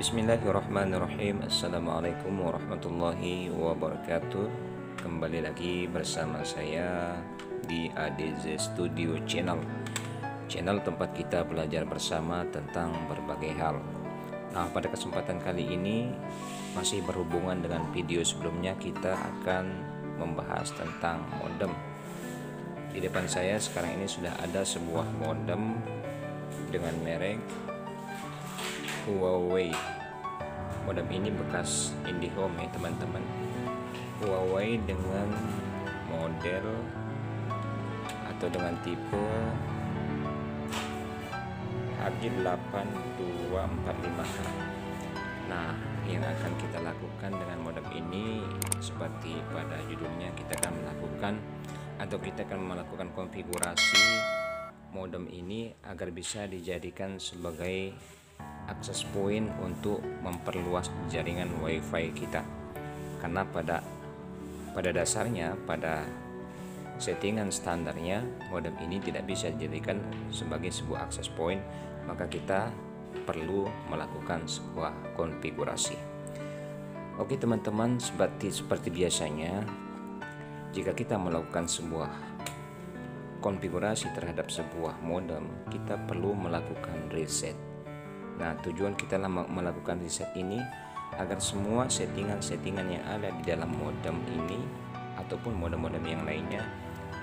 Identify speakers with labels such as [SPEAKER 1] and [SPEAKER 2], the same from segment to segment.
[SPEAKER 1] Bismillahirrahmanirrahim. Assalamualaikum warahmatullahi wabarakatuh. Kembali lagi bersama saya di ADZ Studio Channel. Channel tempat kita belajar bersama tentang berbagai hal. Nah pada kesempatan kali ini Masih berhubungan dengan video sebelumnya Kita akan membahas tentang modem. Di depan saya sekarang ini sudah ada sebuah modem Dengan merek Huawei. Modem ini bekas IndiHome ya teman-teman. Huawei dengan model atau dengan tipe HG8245H nah yang akan kita lakukan dengan modem ini seperti pada judulnya kita akan melakukan atau kita akan melakukan konfigurasi modem ini agar bisa dijadikan sebagai akses point untuk memperluas jaringan WiFi kita. Karena pada pada dasarnya pada settingan standarnya modem ini tidak bisa dijadikan sebagai sebuah akses point, maka kita perlu melakukan sebuah konfigurasi. Oke teman-teman, seperti seperti biasanya jika kita melakukan sebuah konfigurasi terhadap sebuah modem, kita perlu melakukan reset Nah, tujuan kita melakukan riset ini agar semua settingan-settingan yang ada di dalam modem ini ataupun modem-modem yang lainnya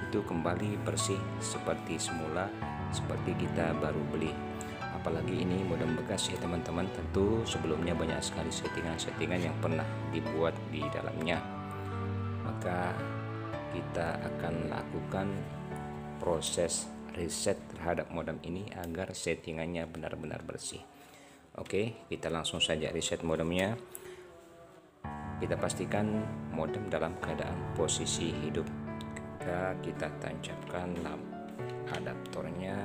[SPEAKER 1] itu kembali bersih seperti semula seperti kita baru beli. Apalagi ini modem bekas ya teman-teman. Tentu sebelumnya banyak sekali settingan-settingan yang pernah dibuat di dalamnya. Maka kita akan lakukan proses reset terhadap modem ini agar settingannya benar-benar bersih Oke, kita langsung saja reset modemnya. Kita pastikan modem dalam keadaan posisi hidup. Kita, kita tancapkan lampu adaptornya.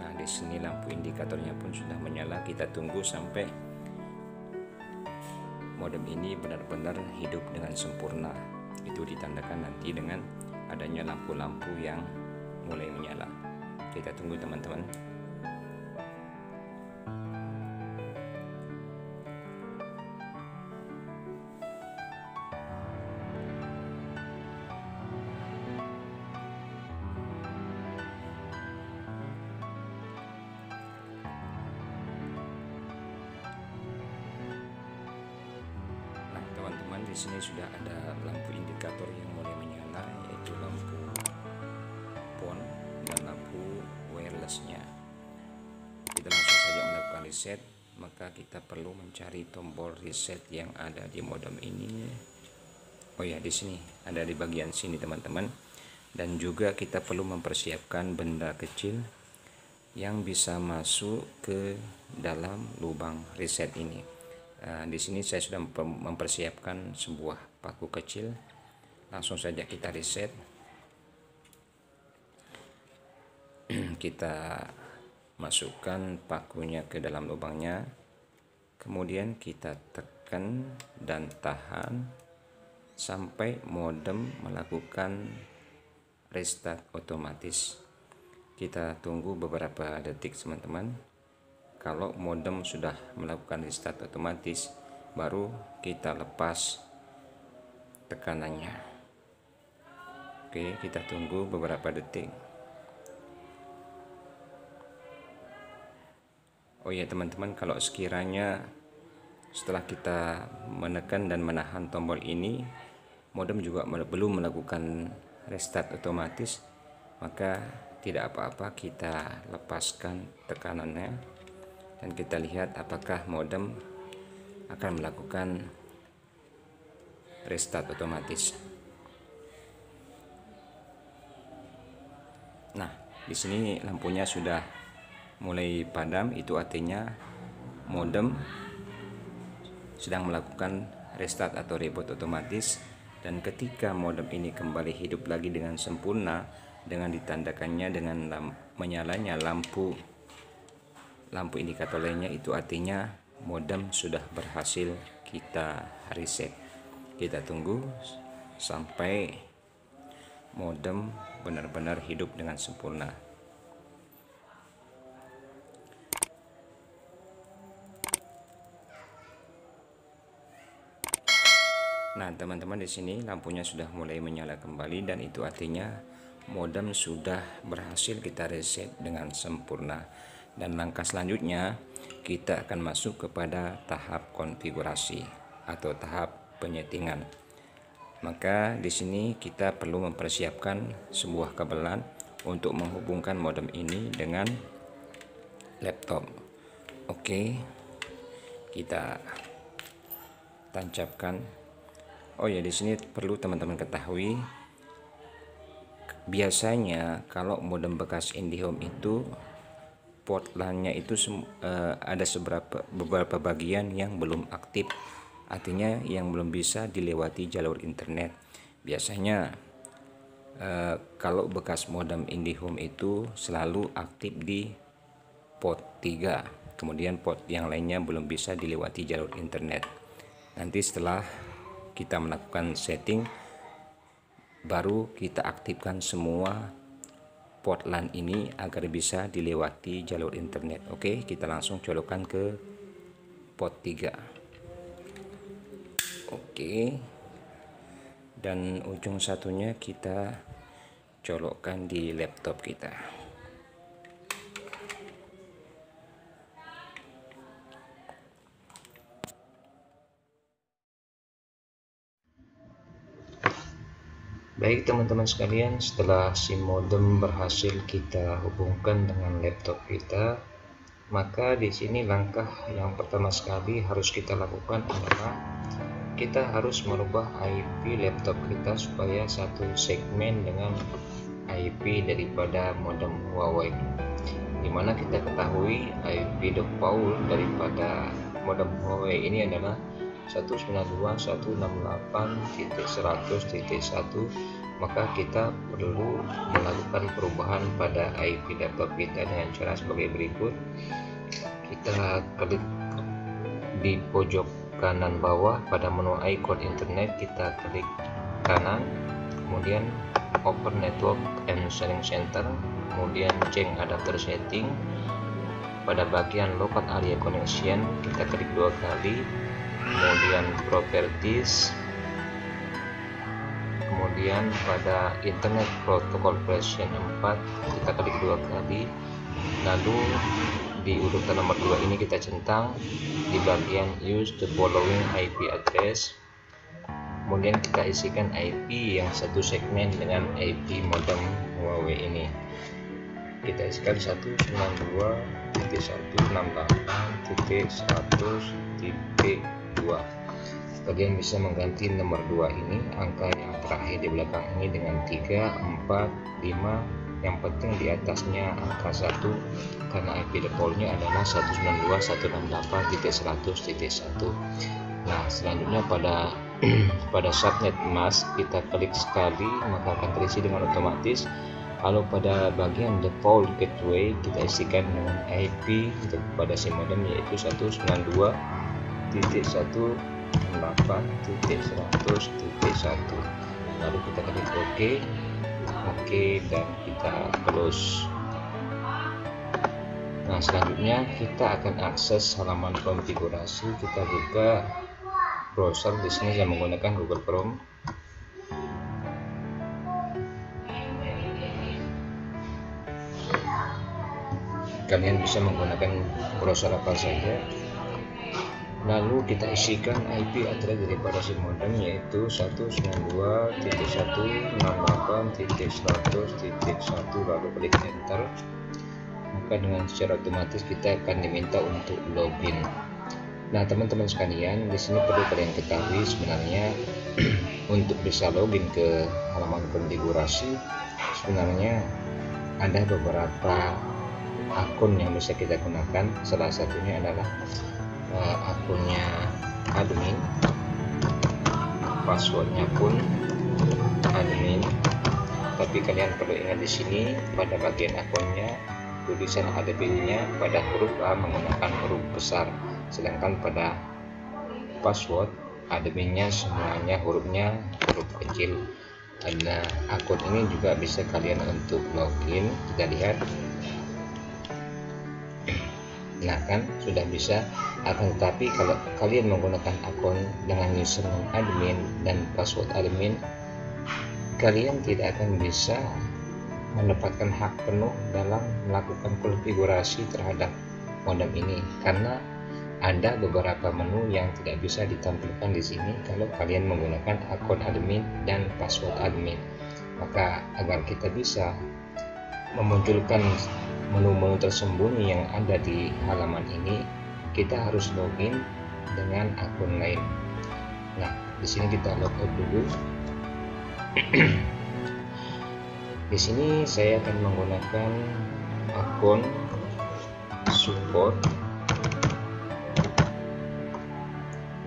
[SPEAKER 1] Nah, di sini lampu indikatornya pun sudah menyala. Kita tunggu sampai modem ini benar-benar hidup dengan sempurna. Itu ditandakan nanti dengan adanya lampu-lampu yang mulai menyala. Kita tunggu teman-teman. Di sini ada di bagian sini teman-teman dan juga kita perlu mempersiapkan benda kecil yang bisa masuk ke dalam lubang reset ini Nah, di sini saya sudah mempersiapkan sebuah paku kecil. Langsung saja kita reset. kita masukkan pakunya ke dalam lubangnya. Kemudian kita tekan dan tahan sampai modem melakukan restart otomatis. Kita tunggu beberapa detik teman-teman. Kalau modem sudah melakukan restart otomatis baru kita lepas tekanannya. Oke kita tunggu beberapa detik. Oh ya teman-teman kalau sekiranya setelah kita menekan dan menahan tombol ini modem juga belum melakukan restart otomatis maka tidak apa-apa kita lepaskan tekanannya dan kita lihat apakah modem akan melakukan restart otomatis. Nah, di sini lampunya sudah mulai padam, itu artinya modem sedang melakukan restart atau reboot otomatis dan ketika modem ini kembali hidup lagi dengan sempurna dengan ditandakannya dengan lam menyalanya lampu lampu indikator lainnya itu artinya modem sudah berhasil kita reset. Kita tunggu sampai modem benar-benar hidup dengan sempurna Nah, teman-teman di sini lampunya sudah mulai menyala kembali dan itu artinya modem sudah berhasil kita reset dengan sempurna. Dan langkah selanjutnya kita akan masuk kepada tahap konfigurasi atau tahap penyetingan. Maka di sini kita perlu mempersiapkan sebuah kabelan untuk menghubungkan modem ini dengan laptop. Oke. Kita tancapkan Oh ya di sini perlu teman-teman ketahui biasanya kalau modem bekas IndiHome itu port LAN-nya itu uh, ada seberapa beberapa bagian yang belum aktif. Artinya yang belum bisa dilewati jalur internet. Biasanya uh, kalau bekas modem IndiHome itu selalu aktif di port 3 kemudian port yang lainnya belum bisa dilewati jalur internet. Nanti setelah kita melakukan setting baru kita aktifkan semua port LAN ini agar bisa dilewati jalur internet. Oke kita langsung colokkan ke port 3 oke dan ujung satunya kita colokkan di laptop kita Baik teman-teman sekalian, setelah si modem berhasil kita hubungkan dengan laptop kita, maka di sini langkah yang pertama sekali harus kita lakukan adalah kita harus merubah IP laptop kita supaya satu segmen dengan IP daripada modem Huawei. Di mana kita ketahui IP default daripada modem Huawei ini adalah 192.168.100.1 maka kita perlu melakukan perubahan pada IP laptop kita dengan cara sebagai berikut. Kita klik di pojok kanan bawah pada menu icon internet kita klik kanan kemudian open network and sharing center kemudian change adapter setting. Pada bagian local area connection kita klik dua kali kemudian properties. Kemudian pada internet protocol version 4 kita klik dua kali. Lalu di urutan nomor 2 ini kita centang di bagian use the following IP address. Kemudian kita isikan IP yang satu segmen dengan IP modem Huawei ini. Kita isikan 192.168.100 2 kalian bisa mengganti nomor 2 ini angka yang terakhir di belakang ini dengan 3 4 5 yang penting di atasnya angka 1 karena IP defaultnya adalah 192.168.100.1 nah selanjutnya pada pada subnet mask kita klik sekali maka akan terisi dengan otomatis. Kalau pada bagian default gateway kita isikan dengan IP pada si modem yaitu 192 titik satu delapan titik seratus titik satu. Lalu kita klik OK. OK dan kita close. Nah selanjutnya kita akan akses halaman konfigurasi. Kita buka browser di sini saya menggunakan Google Chrome. Kalian bisa menggunakan browser apa saja lalu kita isikan IP address daripada si modem yaitu 192.168.100.1 lalu klik enter. Maka dengan secara otomatis kita akan diminta untuk login. Nah teman-teman sekalian di sini perlu kalian ketahui sebenarnya untuk bisa login ke halaman konfigurasi sebenarnya ada beberapa akun yang bisa kita gunakan. Salah satunya adalah uh, akunnya admin passwordnya pun admin. Tapi kalian perlu ingat di sini pada bagian akunnya tulisan adminnya pada huruf A menggunakan huruf besar. Sedangkan pada password adminnya semuanya hurufnya huruf kecil. Ada akun ini juga bisa kalian untuk login kita lihat nah kan sudah bisa akan tetapi kalau kalian menggunakan akun dengan username admin dan password admin kalian tidak akan bisa mendapatkan hak penuh dalam melakukan konfigurasi terhadap modem ini karena ada beberapa menu yang tidak bisa ditampilkan di sini kalau kalian menggunakan akun admin dan password admin. Maka agar kita bisa memunculkan menu-menu tersembunyi yang ada di halaman ini, kita harus login dengan akun lain. Nah, di sini kita logout dulu. di sini saya akan menggunakan akun support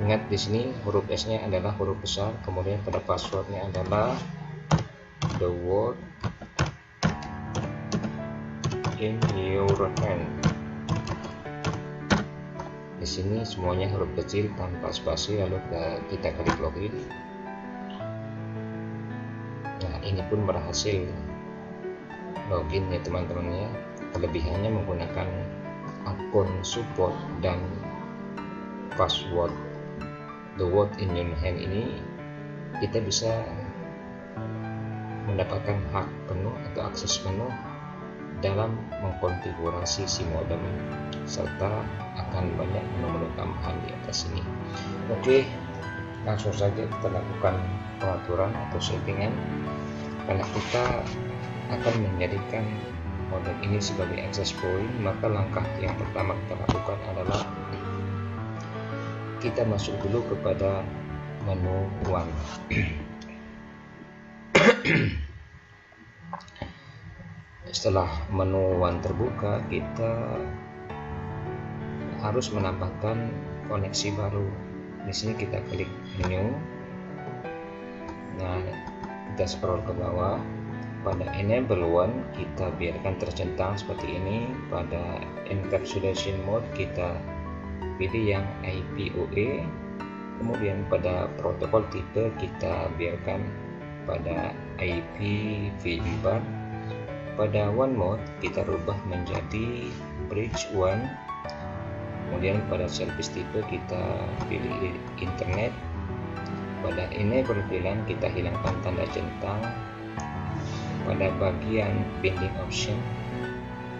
[SPEAKER 1] Ingat di sini huruf S-nya adalah huruf besar, kemudian pada passwordnya adalah the word your hand. Di sini semuanya huruf kecil tanpa spasi lalu kita klik login. Nah, ini pun berhasil login ya teman-teman ya. Kelebihannya menggunakan akun support dan password the word in your hand ini kita bisa mendapatkan hak penuh atau akses penuh dalam mengkonfigurasi si modem serta akan banyak menu-menu tambahan di atas ini. Oke langsung saja kita lakukan pengaturan atau settingan. Karena kita akan menjadikan modem ini sebagai access point maka langkah yang pertama kita lakukan adalah kita masuk dulu kepada menu one setelah menu one terbuka kita harus menambahkan koneksi baru. Di sini kita klik menu. Nah kita scroll ke bawah. Pada enable one kita biarkan tercentang seperti ini. Pada encapsulation mode kita pilih yang IPOE kemudian pada protokol tipe kita biarkan pada IPv4 pada one mode kita rubah menjadi bridge one. Kemudian pada service tipe kita pilih internet. Pada enable VLAN kita hilangkan tanda centang. Pada bagian binding option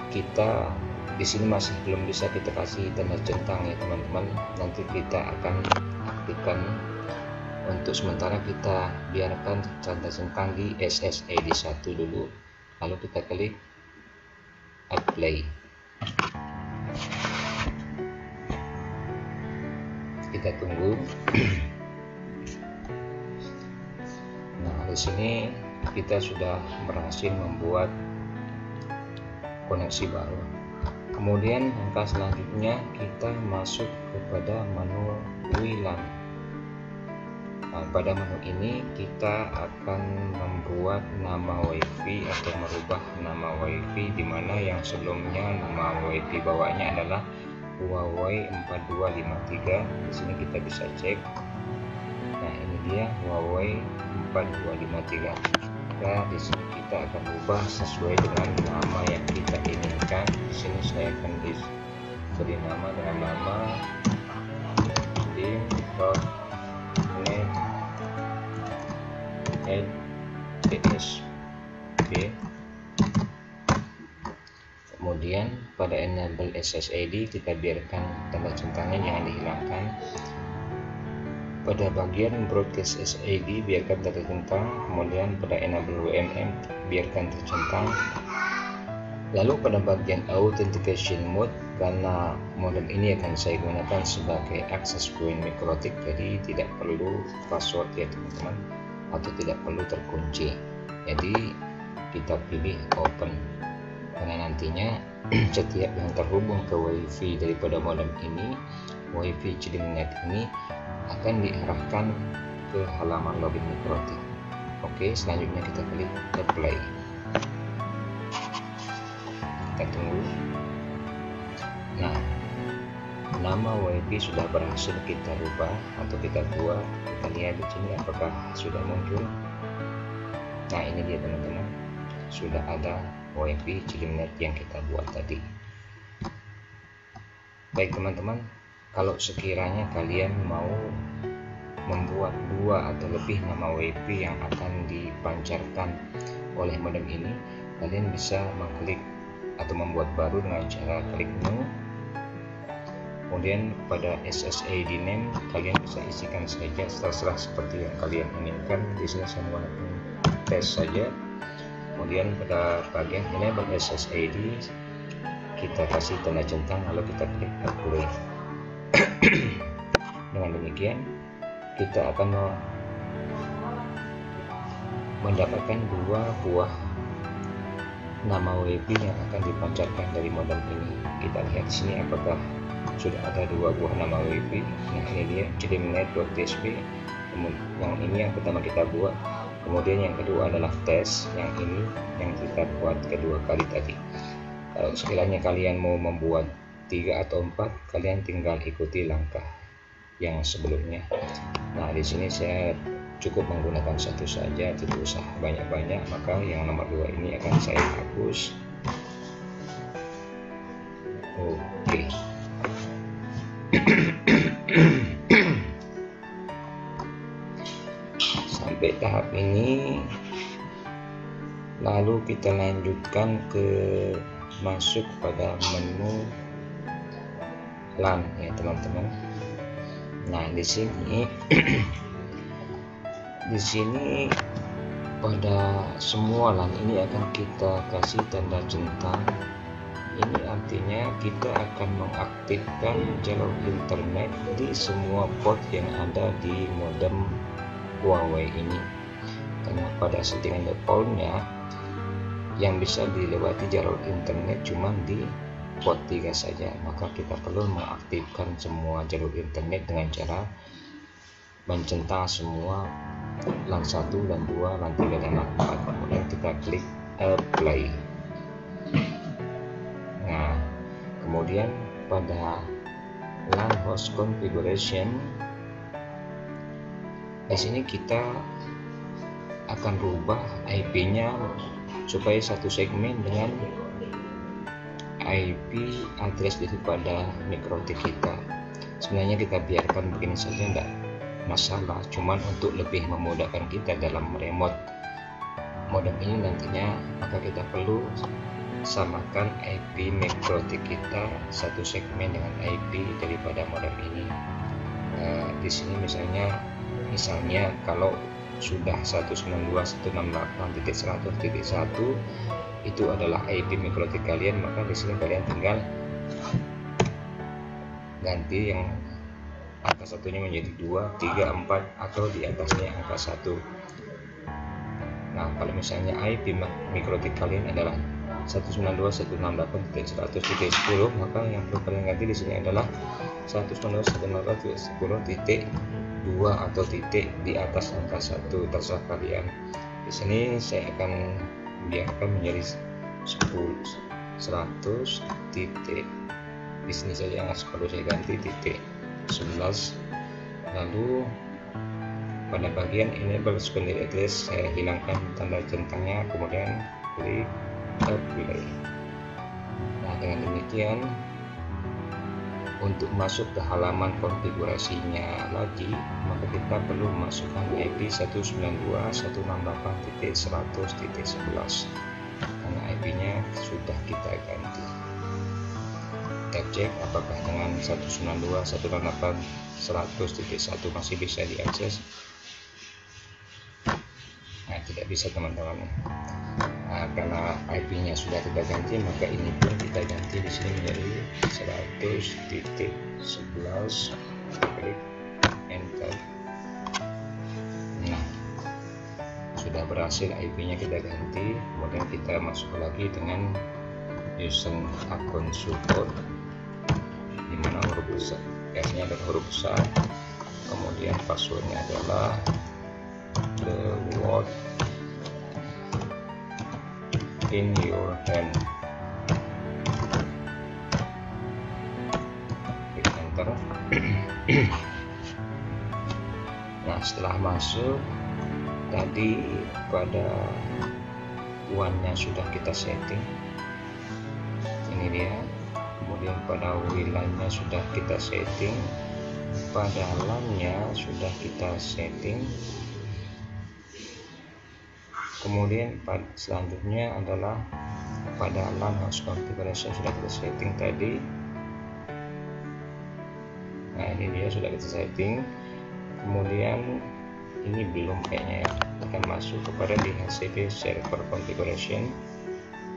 [SPEAKER 1] kita di sini masih belum bisa kita kasih tanda centang ya teman-teman. Nanti kita akan aktifkan. Untuk sementara kita biarkan tanda centang di SSID 1 dulu lalu kita klik apply kita tunggu. Nah di sini kita sudah berhasil membuat koneksi baru. Kemudian langkah selanjutnya kita masuk kepada menu WLAN nah, pada menu ini kita akan membuat nama WiFi atau merubah nama WiFi di mana yang sebelumnya nama WiFi bawahnya adalah Huawei 4253 di sini kita bisa cek. Nah ini dia Huawei 4253 maka di sini kita akan ubah sesuai dengan nama yang kita inginkan. Di sini saya akan beri nama dengan nama dim.net tsb kemudian pada enable SSID kita biarkan tanda centangnya jangan dihilangkan. Pada bagian broadcast SID biarkan tercentang kemudian pada enable WMM biarkan tercentang lalu pada bagian authentication mode karena modem ini akan saya gunakan sebagai access point mikrotik jadi tidak perlu password ya teman-teman atau tidak perlu terkunci. Jadi kita pilih open. Karena nantinya setiap yang terhubung ke wifi daripada modem ini wifi net ini akan diarahkan ke halaman login mikrotik oke selanjutnya kita klik apply. Kita tunggu. Nah nama WiFi sudah berhasil kita rubah atau kita buat kita lihat di sini apakah sudah muncul. Nah ini dia teman-teman. Sudah ada WiFi Cilimnet yang kita buat tadi. Baik teman-teman. Kalau sekiranya kalian mau membuat dua atau lebih nama WP yang akan dipancarkan oleh modem ini kalian bisa mengklik atau membuat baru dengan cara klik new kemudian pada SSID name kalian bisa isikan saja terserah seperti yang kalian inginkan. Di sini saya menggunakan tes saja. Kemudian pada bagian enable SSID kita kasih tanda centang lalu kita klik apply. Dengan demikian kita akan mendapatkan dua buah nama WP yang akan dipancarkan dari modem ini. Kita lihat sini apakah sudah ada dua buah nama WP nah ini dia cdmnet.tsp yang ini yang pertama kita buat. Kemudian yang kedua adalah tes. Yang ini yang kita buat kedua kali tadi. Kalau sekiranya kalian mau membuat tiga atau empat kalian tinggal ikuti langkah yang sebelumnya. Nah di sini saya cukup menggunakan satu saja tidak usah banyak-banyak maka yang nomor dua ini akan saya hapus. Oke. Sampai tahap ini. Lalu kita lanjutkan ke masuk pada menu LAN ya teman-teman. Nah, di sini di sini pada semua LAN ini akan kita kasih tanda centang. Ini artinya kita akan mengaktifkan jalur internet di semua port yang ada di modem Huawei ini. Karena pada settingan defaultnya yang bisa dilewati jalur internet cuma di port 3 saja maka kita perlu mengaktifkan semua jalur internet dengan cara mencentang semua LAN 1 dan 2 LAN 3 dan LAN 4 kemudian kita klik apply. Nah kemudian pada LAN host configuration di sini kita akan rubah IP nya supaya satu segmen dengan IP address daripada mikrotik kita. Sebenarnya kita biarkan begini saja enggak masalah. Cuman untuk lebih memudahkan kita dalam remote modem ini nantinya maka kita perlu samakan IP mikrotik kita satu segmen dengan IP daripada modem ini. Nah, di sini misalnya misalnya kalau sudah 192.168.100.1 itu adalah IP mikrotik kalian maka di sini kalian tinggal ganti yang angka satunya menjadi 2, 3, 4 atau di atasnya angka 1 nah kalau misalnya IP mikrotik kalian adalah 192.168.100.10 maka yang perlu kalian ganti di sini adalah 192.168.10 titik 2 atau titik di atas angka 1 terserah kalian. Di sini saya akan biarkan menjadi 10 100 titik. Di sini saja yang perlu saya ganti titik 11 lalu pada bagian enable secondary address saya hilangkan tanda centangnya kemudian klik apply nah dengan demikian untuk masuk ke halaman konfigurasinya lagi maka kita perlu memasukkan IP 192.168.100.11 karena IP nya sudah kita ganti cek apakah dengan 192.168.100.1 masih bisa diakses? Nah tidak bisa teman-teman. Nah, karena IP nya sudah kita ganti maka ini pun kita ganti di sini menjadi 100.11 klik enter. Nah sudah berhasil IP nya kita ganti kemudian kita masuk lagi dengan user akun support di mana huruf besar S nya adalah huruf besar. Kemudian passwordnya adalah the word in your hand. Klik enter. Nah setelah masuk tadi pada one nya sudah kita setting. Ini dia kemudian pada wilayahnya sudah kita setting pada LAN-nya sudah kita setting. Kemudian selanjutnya adalah pada LAN host configuration sudah kita setting tadi. Nah ini dia sudah kita setting. Kemudian ini belum kayaknya ya akan masuk kepada DHCP server configuration.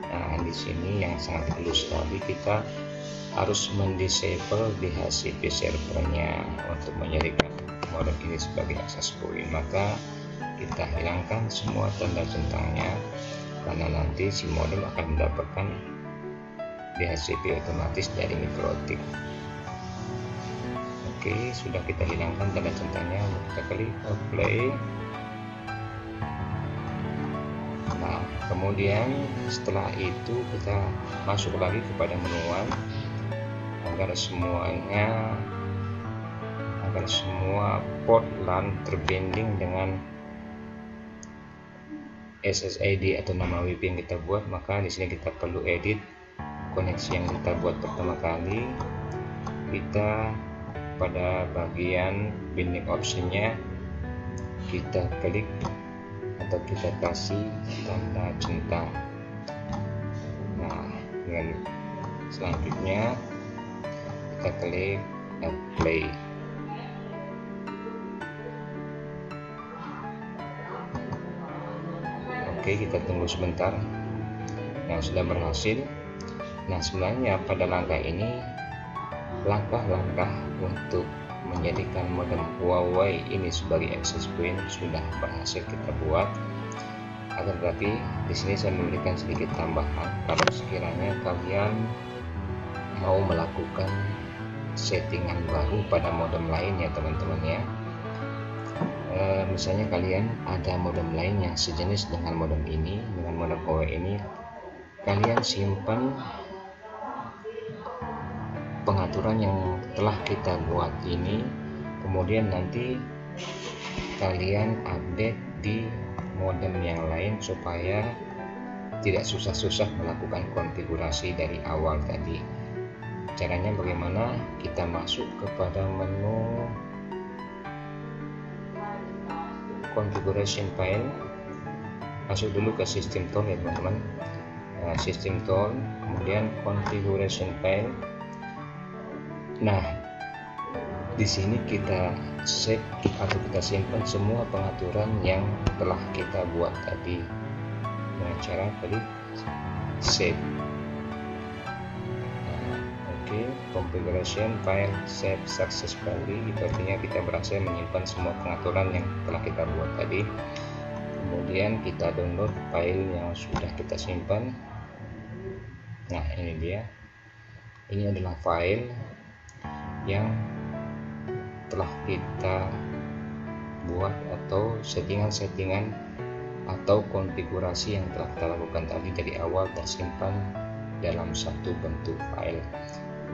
[SPEAKER 1] Nah di sini yang sangat perlu sekali kita harus mendisable DHCP servernya untuk menjadikan modem ini sebagai akses point maka kita hilangkan semua tanda centangnya karena nanti si modem akan mendapatkan DHCP otomatis dari mikrotik. Oke sudah kita hilangkan tanda centangnya. Kita klik play kemudian setelah itu kita masuk lagi kepada menuan agar semuanya agar semua port LAN terbinding dengan SSID atau nama WIP yang kita buat maka di sini kita perlu edit koneksi yang kita buat pertama kali. Kita pada bagian binding optionnya kita klik atau kita kasih tanda centang nah dengan selanjutnya kita klik play. Oke kita tunggu sebentar. Yang sudah berhasil. Nah sebenarnya pada langkah ini langkah-langkah untuk menjadikan modem Huawei ini sebagai access point sudah berhasil kita buat. Akan tetapi di sini saya memberikan sedikit tambahan. Kalau sekiranya kalian mau melakukan settingan baru pada modem lain ya teman-teman ya. E, misalnya kalian ada modem lain yang sejenis dengan modem ini dengan modem Huawei ini kalian simpan pengaturan yang telah kita buat ini kemudian nanti kalian update di modem yang lain supaya tidak susah-susah melakukan konfigurasi dari awal tadi. Caranya bagaimana? Kita masuk kepada menu configuration file. Masuk dulu ke sistem tool ya teman-teman. Nah, sistem tool kemudian configuration file nah di sini kita save atau kita simpan semua pengaturan yang telah kita buat tadi. Dengan cara klik save. Oke, configuration file save successfully. Itu artinya kita berhasil menyimpan semua pengaturan yang telah kita buat tadi. Kemudian kita download file yang sudah kita simpan. Nah ini dia. Ini adalah file yang telah kita buat atau settingan-settingan atau konfigurasi yang telah kita lakukan tadi dari awal tersimpan dalam satu bentuk file.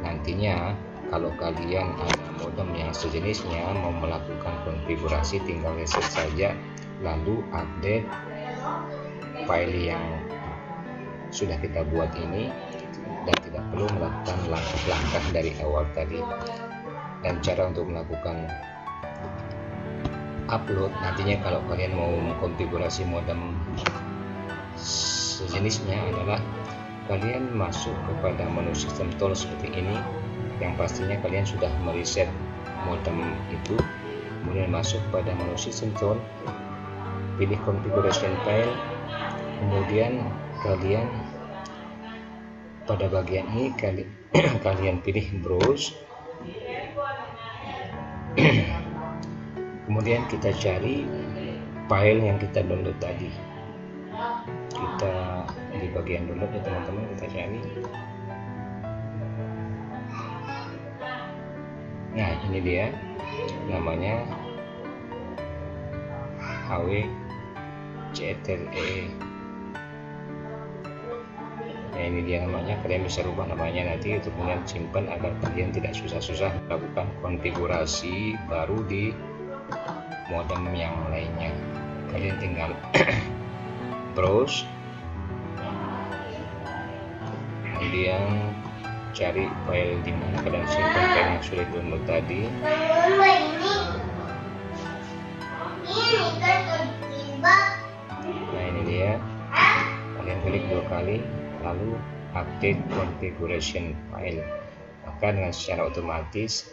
[SPEAKER 1] Nantinya kalau kalian ada modem yang sejenisnya mau melakukan konfigurasi tinggal reset saja lalu update file yang sudah kita buat ini dan tidak perlu melakukan langkah-langkah dari awal tadi. Dan cara untuk melakukan upload nantinya kalau kalian mau mengkonfigurasi modem sejenisnya adalah kalian masuk kepada menu sistem tool seperti ini yang pastinya kalian sudah mereset modem itu kemudian masuk pada menu sistem tool pilih configuration file kemudian kalian pada bagian ini kali, kalian pilih browse kemudian kita cari file yang kita download tadi. Kita di bagian download ya teman-teman kita cari. Nah ini dia namanya HW CTLE nah ini dia namanya kalian bisa rubah namanya nanti untuk kemudian simpan agar kalian tidak susah-susah melakukan konfigurasi baru di modem yang lainnya. Kalian tinggal browse. Kemudian cari file di mana kalian simpan file yang sudah download tadi. Nah ini dia. Kalian klik dua kali lalu update configuration file. Maka dengan secara otomatis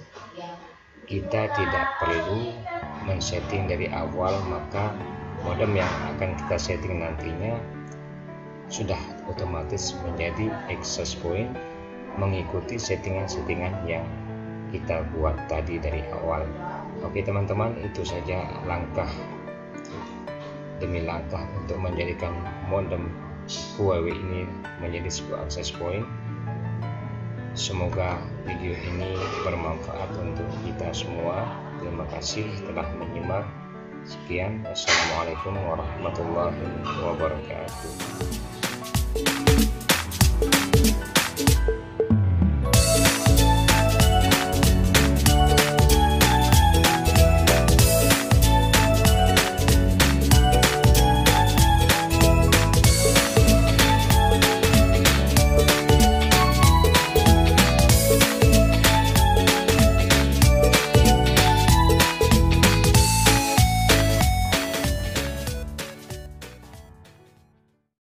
[SPEAKER 1] kita tidak perlu men-setting dari awal maka modem yang akan kita setting nantinya sudah otomatis menjadi access point mengikuti settingan-settingan yang kita buat tadi dari awal. Oke teman-teman itu saja langkah demi langkah untuk menjadikan modem Huawei ini menjadi sebuah akses point. Semoga video ini bermanfaat untuk kita semua. Terima kasih telah menyimak. Sekian, Assalamualaikum warahmatullahi wabarakatuh.